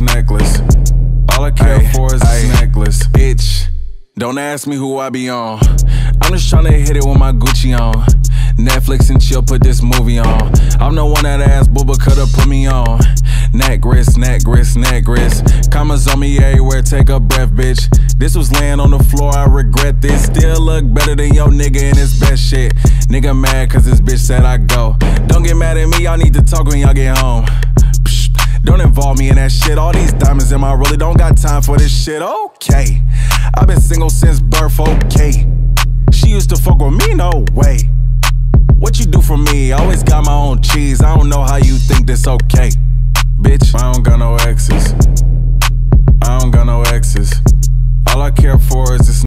this necklace. All I care ay, for is ay, this necklace. Bitch, don't ask me who I be on. I'm just tryna hit it with my Gucci on. Netflix and chill, put this movie on. I'm the one that asked Booba coulda put me on. Neck grist, neck grist, neck grist. Commas on me everywhere, take a breath, bitch. This was laying on the floor, I regret this. Still look better than your nigga in his best shit. Nigga mad cause this bitch said I go. Don't get mad at me, y'all need to talk when y'all get home. Don't involve me in that shit. All these diamonds in my really don't got time for this shit. Okay. I've been single since birth, okay. She used to fuck with me, no way. What you do for me? Always got my own cheese. I don't know how you think this okay. Bitch, I don't got no exes. I don't got no exes. All I care for is this